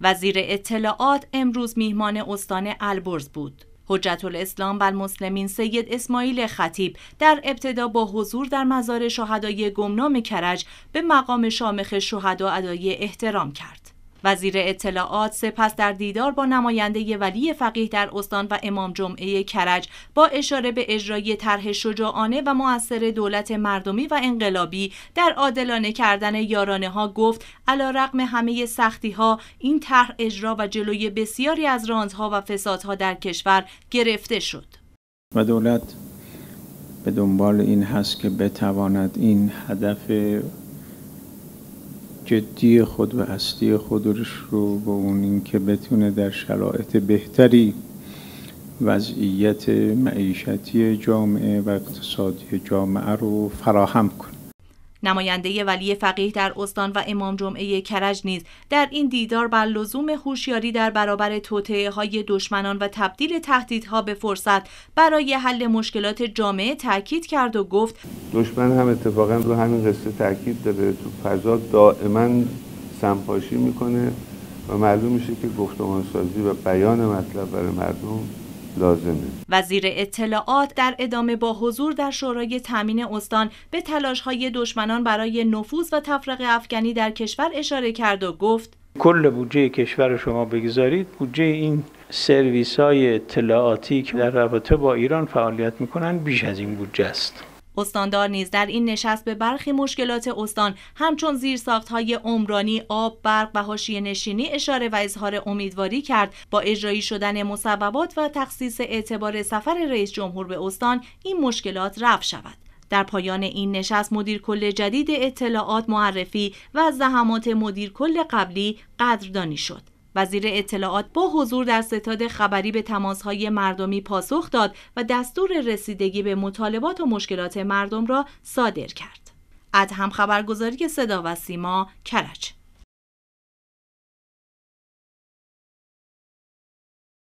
وزیر اطلاعات امروز میهمان استان البرز بود. حجت الاسلام و المسلمین سید اسماعیل خطیب در ابتدا با حضور در مزار شهدای گمنام کرج به مقام شامخ شهدا ادای احترام کرد. وزیر اطلاعات سپس در دیدار با نماینده ولی فقیه در استان و امام جمعه کرج با اشاره به اجرای طرح شجاعانه و موثر دولت مردمی و انقلابی در عادلانه کردن یارانه ها گفت علا رقم همه سختی ها این طرح اجرا و جلوی بسیاری از رانزها و فسادها در کشور گرفته شد. و دولت به دنبال این هست که بتواند این هدف جدی خود و اصلی خودش رو به اون اینکه بتونه در شرایط بهتری وضعیت معیشتی جامعه و اقتصادی جامعه رو فراهم کنه. نماینده ولی فقیه در استان و امام جمعه کرج نیز در این دیدار بر لزوم هوشیاری در برابر توطئه های دشمنان و تبدیل تهدیدها به فرصت برای حل مشکلات جامعه تاکید کرد و گفت دشمن هم اتفاقا رو همین قصه تاکید داره. تو فضا دائما سمپاشی می‌کنه و معلوم میشه که گفتمان سازی و بیان مطلب برای مردم لازمه. وزیر اطلاعات در ادامه با حضور در شورای تامین استان به تلاش های دشمنان برای نفوذ و تفرقه افغانی در کشور اشاره کرد و گفت کل بودجه کشور شما بگذارید. بودجه این سرویس های اطلاعاتی که در رابطه با ایران فعالیت می‌کنن بیش از این بودجه است. استاندار نیز در این نشست به برخی مشکلات استان همچون های عمرانی، آب، برق و حاشیه نشینی اشاره و اظهار امیدواری کرد با اجرایی شدن مصوبات و تخصیص اعتبار سفر رئیس جمهور به استان این مشکلات رفع شود. در پایان این نشست مدیر کل جدید اطلاعات معرفی و زحمات مدیر کل قبلی قدردانی شد. وزیر اطلاعات با حضور در ستاد خبری به تماسهای مردمی پاسخ داد و دستور رسیدگی به مطالبات و مشکلات مردم را صادر کرد. ادهم خبرگزاری صدا و سیما کرج